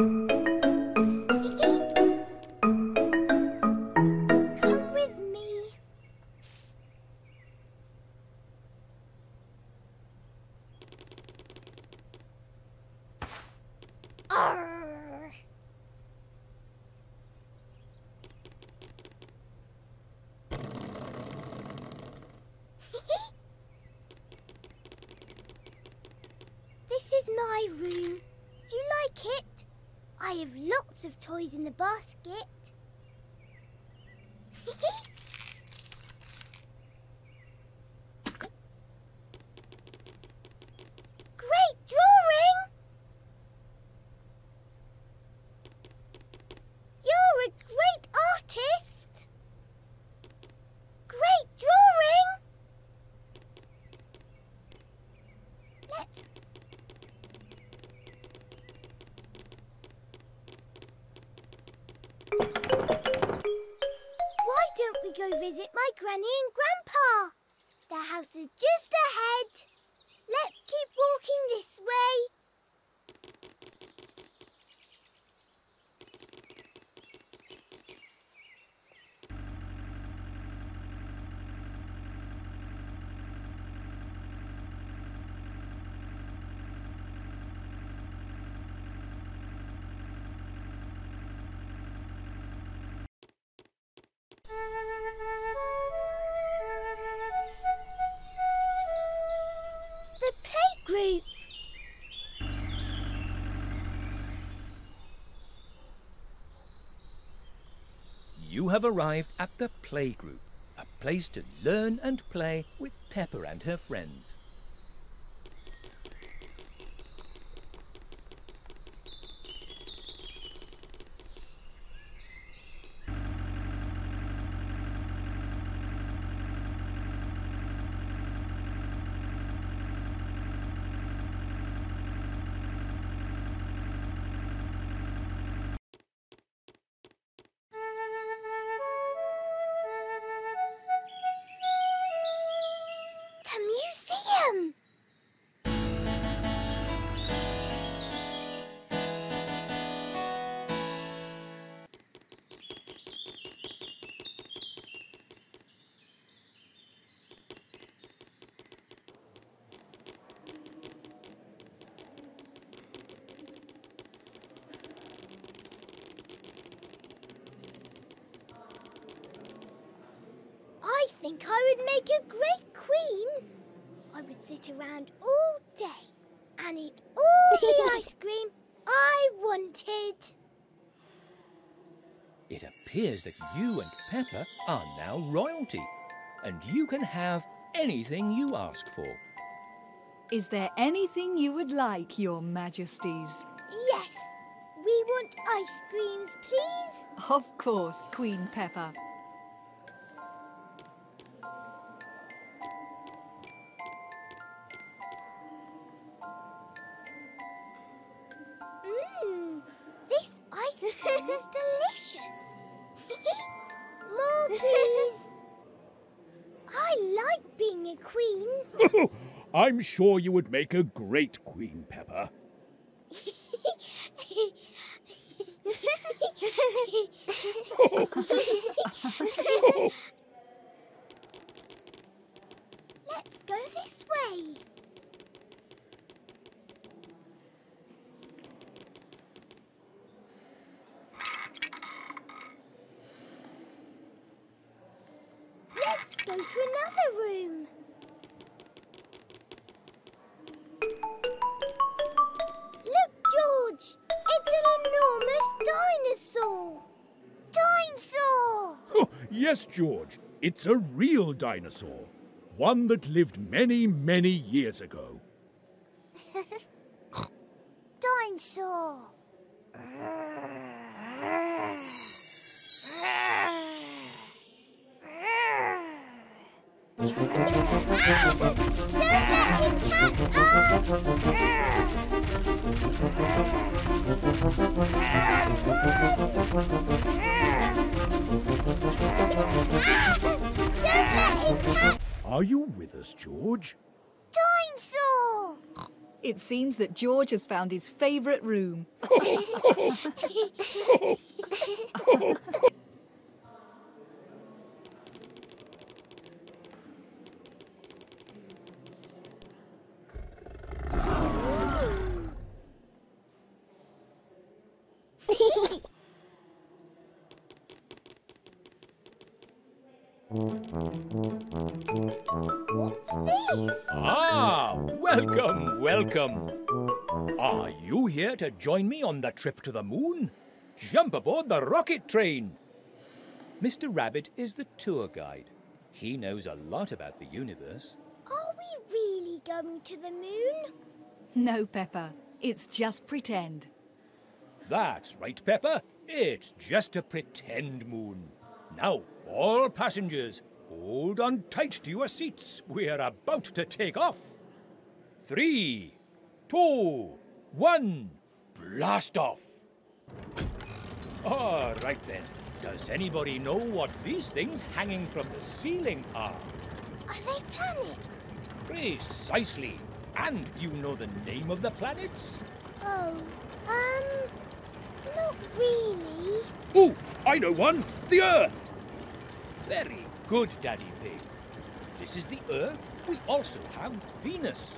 this is my room. Do you like it? I have lots of toys in the basket. Ahead. Let's keep walking this way. Have arrived at the playgroup, a place to learn and play with Peppa and her friends. Think I would make a great queen. I would sit around all day and eat all the ice cream I wanted. It appears that you and Peppa are now royalty, and you can have anything you ask for. Is there anything you would like, Your Majesties? Yes, we want ice creams, please. Of course, Queen Peppa. I'm sure you would make a great Queen Peppa. Let's go this way. Let's go to another room. Yes, George. It's a real dinosaur. One that lived many, many years ago. Dinosaur. Don't let him catch us! Don't let him catch Are you with us, George? Dinosaur! It seems that George has found his favourite room. What's this? Ah, welcome, welcome. Are you here to join me on the trip to the moon? Jump aboard the rocket train. Mr. Rabbit is the tour guide. He knows a lot about the universe. Are we really going to the moon? No, Peppa, it's just pretend. That's right, Peppa. It's just a pretend moon. Now, all passengers, hold on tight to your seats. We're about to take off. Three, two, one, blast off. All right then. Does anybody know what these things hanging from the ceiling are? Are they planets? Precisely. And do you know the name of the planets? Oh, um, not really. Ooh, I know one! The Earth! Very good, Daddy Pig. This is the Earth. We also have Venus,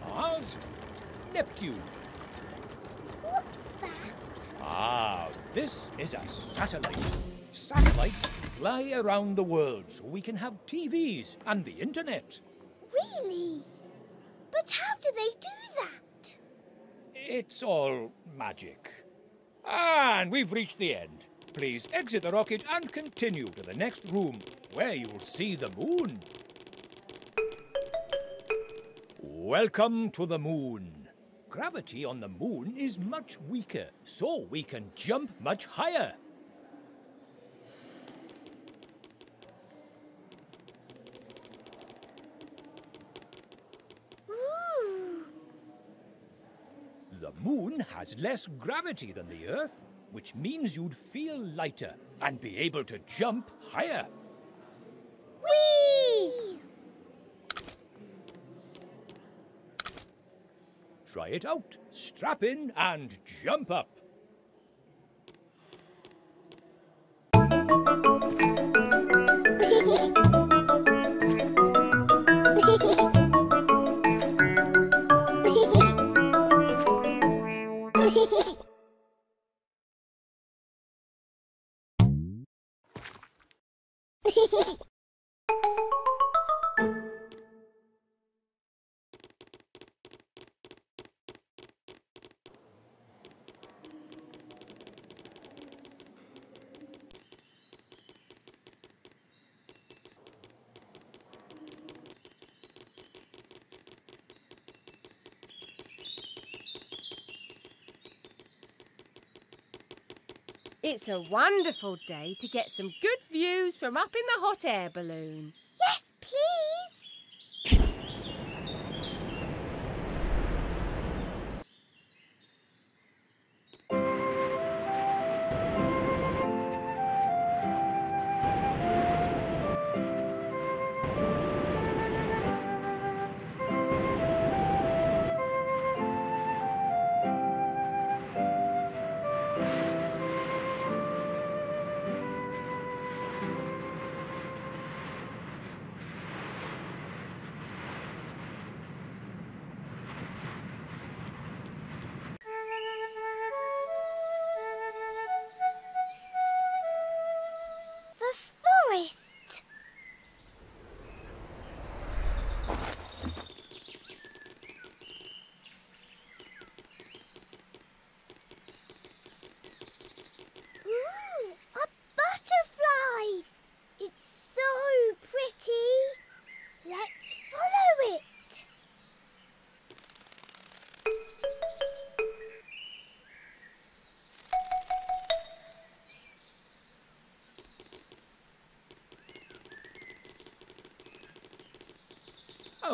Mars, Neptune. What's that? Ah, this is a satellite. Satellites fly around the world so we can have TVs and the internet. Really? But how do they do that? It's all magic. And we've reached the end. Please exit the rocket and continue to the next room where you'll see the moon. Welcome to the moon. Gravity on the moon is much weaker, so we can jump much higher. Ooh, The moon has less gravity than the Earth, which means you'd feel lighter and be able to jump higher. whee! Try it out. Strap in and jump up. It's a wonderful day to get some good views from up in the hot air balloon.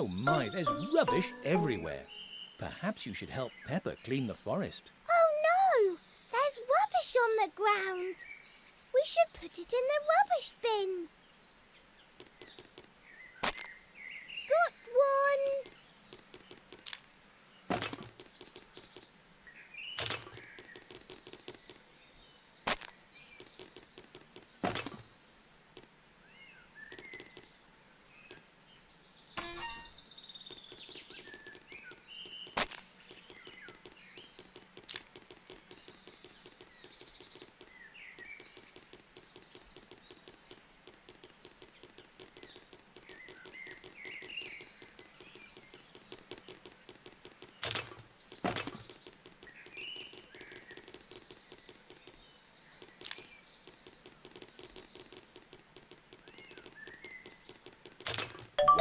Oh my, there's rubbish everywhere. Perhaps you should help Peppa clean the forest. Oh no! There's rubbish on the ground. We should put it in the rubbish bin. Got one.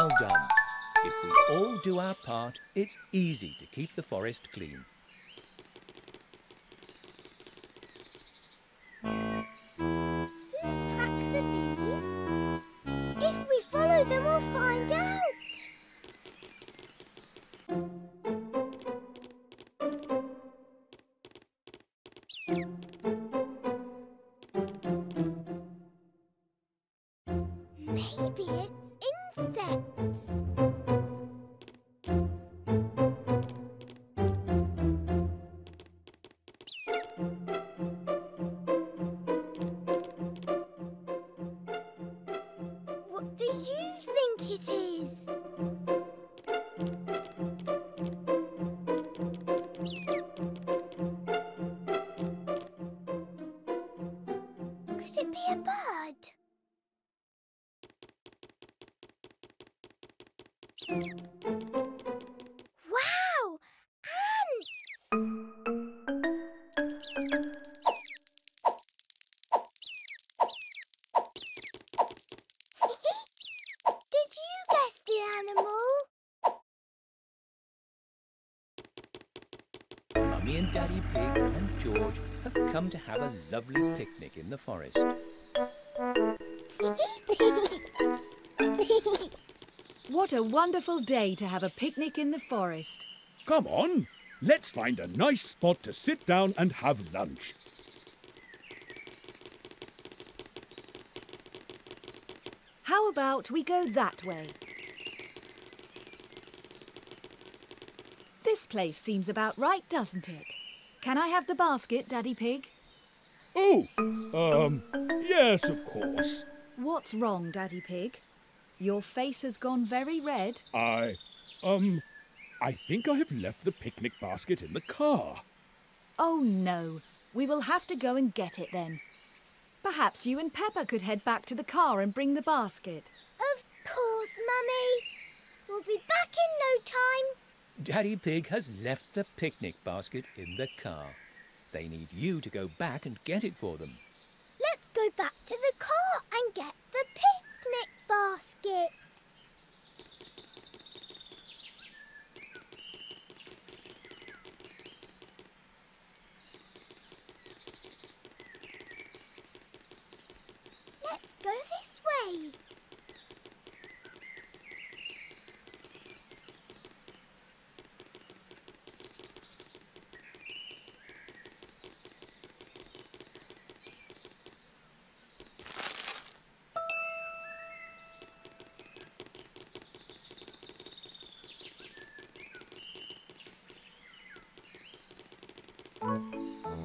Well done. If we all do our part, it's easy to keep the forest clean. Daddy Pig and George have come to have a lovely picnic in the forest. What a wonderful day to have a picnic in the forest. Come on, let's find a nice spot to sit down and have lunch. How about we go that way? This place seems about right, doesn't it? Can I have the basket, Daddy Pig? Oh, um, yes, of course. What's wrong, Daddy Pig? Your face has gone very red. I, um, I think I have left the picnic basket in the car. Oh no, we will have to go and get it then. Perhaps you and Peppa could head back to the car and bring the basket. Of course, Mummy. We'll be back in no time. Daddy Pig has left the picnic basket in the car. They need you to go back and get it for them. Let's go back to the car and get the picnic basket. Let's go this way.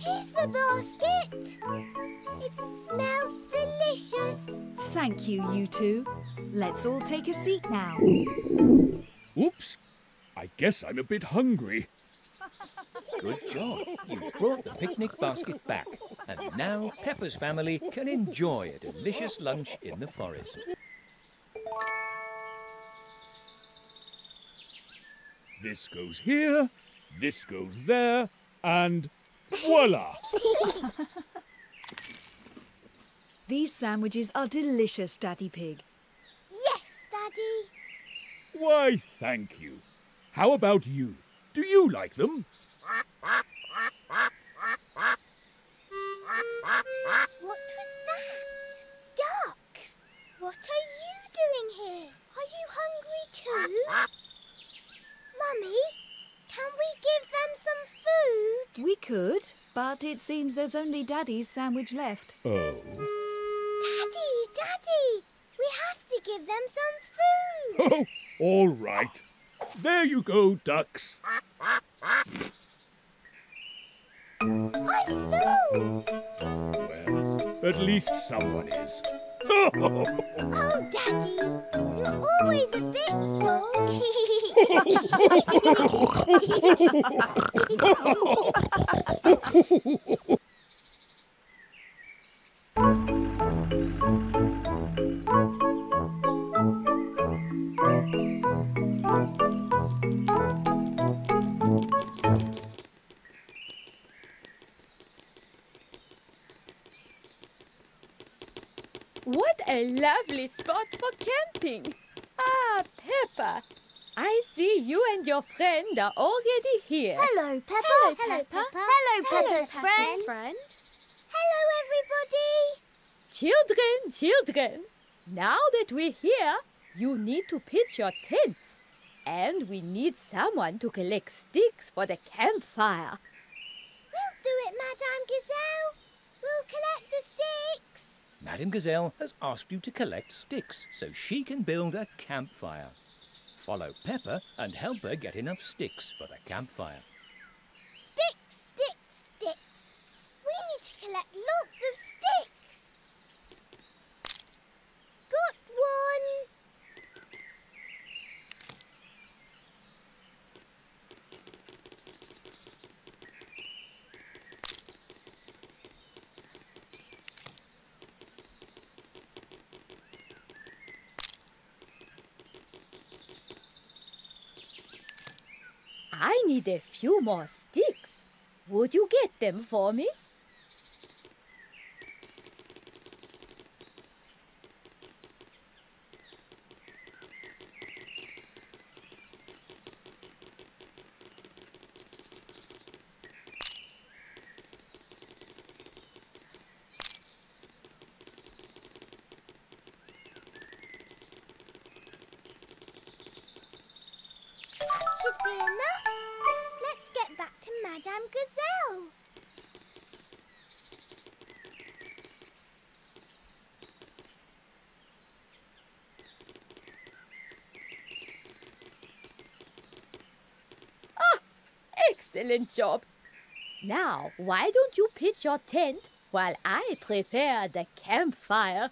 Here's the basket. It smells delicious. Thank you, you two. Let's all take a seat now. Oops, I guess I'm a bit hungry. Good job. You brought the picnic basket back. And now Peppa's family can enjoy a delicious lunch in the forest. This goes here, this goes there, and voila! These sandwiches are delicious, Daddy Pig. Yes, Daddy. Why, thank you. How about you? Do you like them? What was that? Ducks. What are you doing here? Are you hungry too? Mummy, can we give them some food? We could, but it seems there's only Daddy's sandwich left. Oh. Daddy, Daddy, we have to give them some food. Oh, all right. There you go, ducks. I'm full. Well, at least someone is. Oh, Daddy, you're always a bit full. a lovely spot for camping! Ah, Peppa. I see you and your friend are already here. Hello, Peppa. Hello, Hello, Peppa. Peppa. Hello, Hello, Peppa's Peppa's friend. friend. Hello, everybody. Children, children, now that we're here, you need to pitch your tents. And we need someone to collect sticks for the campfire. We'll do it, Madame Gazelle. We'll collect the sticks. Madame Gazelle has asked you to collect sticks so she can build a campfire. Follow Peppa and help her get enough sticks for the campfire. Sticks, sticks, sticks. We need to collect lots of sticks. Got one. I need a few more sticks. Would you get them for me? That should be enough. Let's get back to Madame Gazelle. Excellent job. Now, why don't you pitch your tent while I prepare the campfire?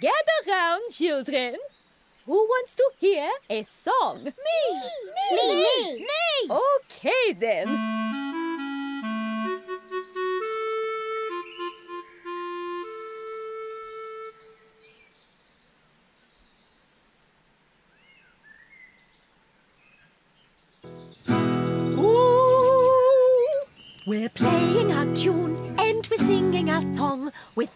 Gather round, children. Who wants to hear a song? Me, me, me. Okay then. We're playing a tune and we're singing a song with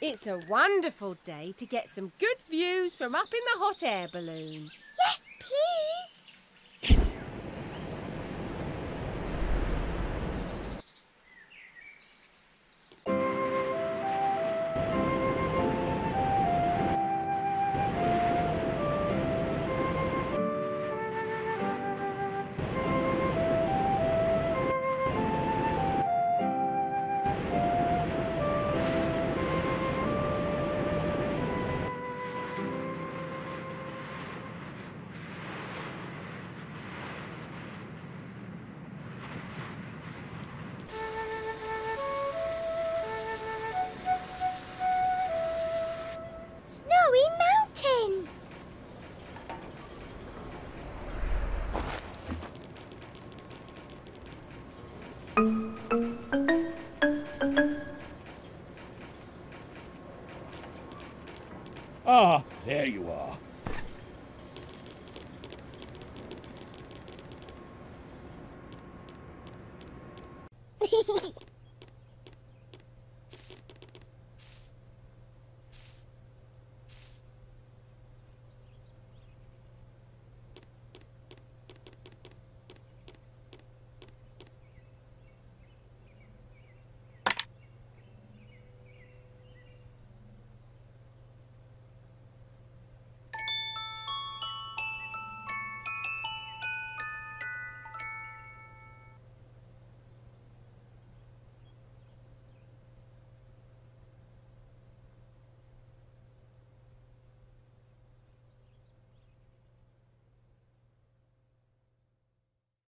It's a wonderful day to get some good views from up in the hot air balloon.